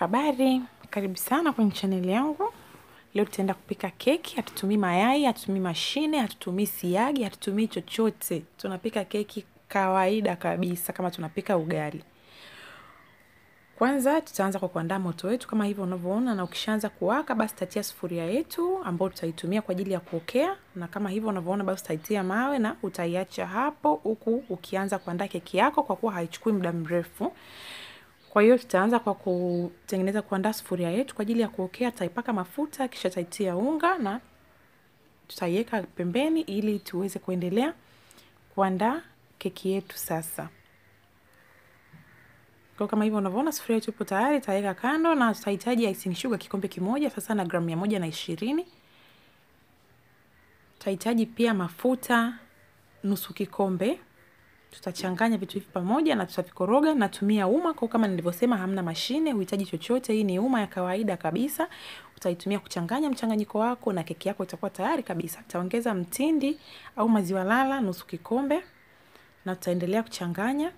Habari, karibu sana kwenye chaneli yangu. Leo tutaenda kupika keki. Hatutumii mayai, hatutumii mashine, hatutumii siagi, hatutumii chochote. Tunapika keki kawaida kabisa kama tunapika ugali. Kwanza tutaanza kwa kuandaa moto wetu kama hivyo unavyoona, na ukishaanza kuwaka, basi tatia sufuria yetu ambayo tutaitumia kwa ajili ya kuokea, na kama hivyo unavyoona, basi utaitia mawe na utaiacha hapo, huku ukianza kuandaa keki yako, kwa kuwa haichukui muda mrefu. Kwa hiyo tutaanza kwa kutengeneza kuandaa sufuria yetu kwa ajili ya kuokea. Tutaipaka mafuta kisha taitia unga na tutaiweka pembeni ili tuweze kuendelea kuandaa keki yetu sasa. Kwa kama hivyo unavyoona sufuria yetu ipo tayari, tutaweka kando na tutahitaji icing sugar kikombe kimoja sasa na gramu mia moja na ishirini. Tutahitaji pia mafuta nusu kikombe tutachanganya vitu hivi pamoja na tutavikoroga. Natumia uma kwa kama nilivyosema, hamna mashine, huhitaji chochote. Hii ni uma ya kawaida kabisa, utaitumia kuchanganya mchanganyiko wako na keki yako itakuwa tayari kabisa. Taongeza mtindi au maziwa lala nusu kikombe na tutaendelea kuchanganya.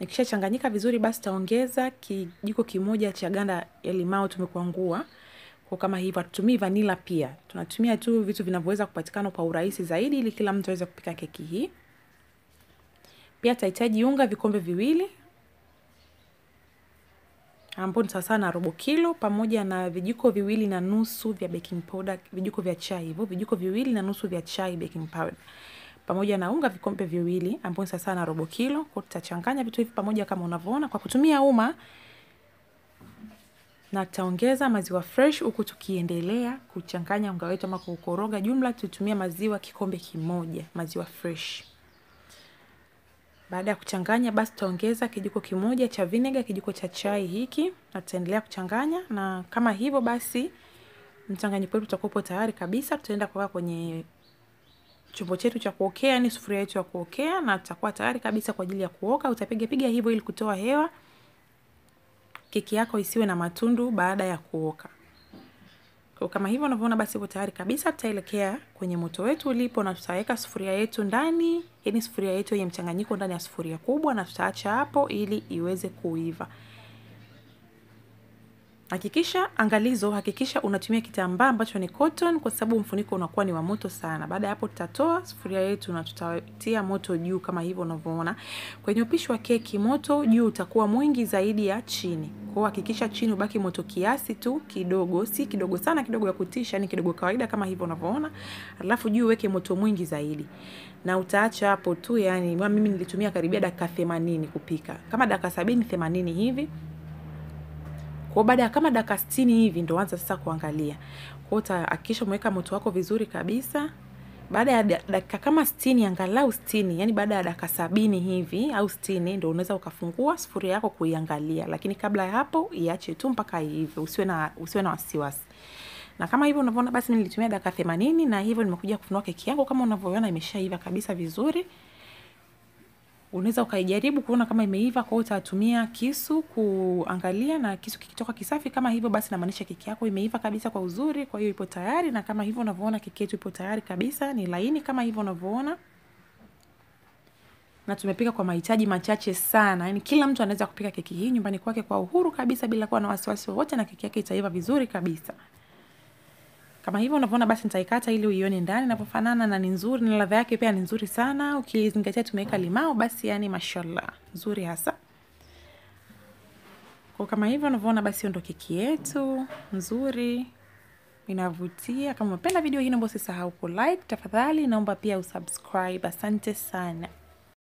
Ikishachanganyika vizuri, basi taongeza kijiko kimoja cha ganda ya limao tumekwangua kwa kama hivyo. Hatutumii vanila, pia tunatumia tu vitu vinavyoweza kupatikana kwa urahisi zaidi, ili kila mtu aweze kupika keki hii. Pia tahitaji unga vikombe viwili ambao ni sawasawa na robo kilo, pamoja na vijiko viwili na nusu vya baking powder, vijiko vya chai hivyo, vijiko viwili na nusu vya chai baking powder, pamoja na unga vikombe viwili ambao ni sawasawa na robo kilo. Kwa tutachanganya vitu hivi pamoja kama unavyoona kwa kutumia uma, na tutaongeza maziwa fresh huku tukiendelea kuchanganya unga wetu ama kukoroga. Jumla tutumia maziwa kikombe kimoja, maziwa fresh. Baada ya kuchanganya basi tutaongeza kijiko kimoja cha vinegar, kijiko cha chai hiki, na tutaendelea kuchanganya, na kama hivyo basi mchanganyiko wetu utakuwa tayari kabisa. Tutaenda kuweka kwenye chombo chetu cha kuokea, yani sufuria yetu ya kuokea, na tutakuwa tayari kabisa kwa ajili ya kuoka. Utapiga piga hivyo ili kutoa hewa, keki yako isiwe na matundu baada ya kuoka. Kwa kama hivyo unavyoona basi ipo tayari kabisa. Tutaelekea kwenye moto wetu ulipo na tutaweka sufuria yetu ndani, yani sufuria yetu yenye mchanganyiko ndani ya sufuria kubwa, na tutaacha hapo ili iweze kuiva. Hakikisha angalizo, hakikisha unatumia kitambaa ambacho ni cotton, kwa sababu mfuniko unakuwa ni wa moto sana. Baada ya hapo, tutatoa sufuria yetu na tutatia moto juu kama hivyo unavyoona. Kwenye upishi wa keki, moto juu utakuwa mwingi zaidi ya chini. Kwa hakikisha chini ubaki moto kiasi tu kidogo, si kidogo sana, kidogo ya kutisha, ni kidogo kawaida kama hivyo unavyoona. Alafu juu uweke moto mwingi zaidi. Na utaacha hapo tu, yani mimi nilitumia karibia dakika 80 kupika. Kama dakika 70 80 hivi. Kwa baada ya kama dakika 60 hivi ndo anza sasa kuangalia. Kwa hiyo utahakikisha umeweka moto wako vizuri kabisa. Baada ya dakika kama 60 angalau 60, yani baada ya dakika sabini hivi au 60 ndo unaweza ukafungua sufuria yako kuiangalia, lakini kabla ya hapo iache tu mpaka iive, usiwe na usiwe na wasiwasi. Na kama hivyo unavyoona, basi nilitumia dakika 80 na hivyo nimekuja kufunua keki yangu kama unavyoona imeshaiva kabisa vizuri. Unaweza ukaijaribu kuona kama imeiva. Kwa hiyo utatumia kisu kuangalia, na kisu kikitoka kisafi kama hivyo, basi namaanisha keki yako imeiva kabisa kwa uzuri. Kwa hiyo ipo tayari, na kama hivyo unavyoona keki yetu ipo tayari kabisa, ni laini kama hivyo unavyoona, na tumepika kwa mahitaji machache sana. Yani kila mtu anaweza kupika keki hii nyumbani kwake kwa uhuru kabisa, bila kuwa na wasiwasi wowote, na keki yake itaiva vizuri kabisa kama hivyo unavyoona. Basi nitaikata ili uione ndani inavyofanana, na ni nzuri, na ladha yake pia ni nzuri sana, ukizingatia tumeweka limao. Basi yani mashallah, nzuri hasa. Kwa kama hivyo unavyoona, basi ndio keki yetu nzuri, inavutia. Kama umependa video hii, naomba usisahau ku like tafadhali, naomba pia usubscribe. Asante sana.